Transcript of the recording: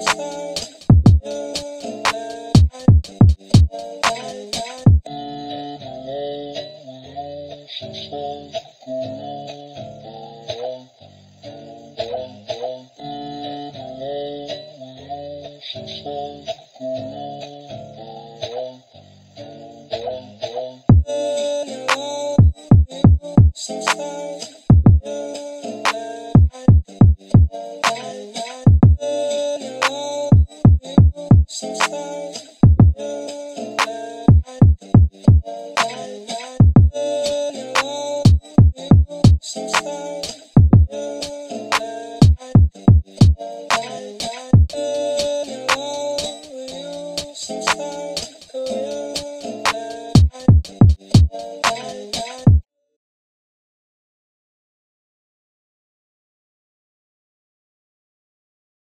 Sometimes so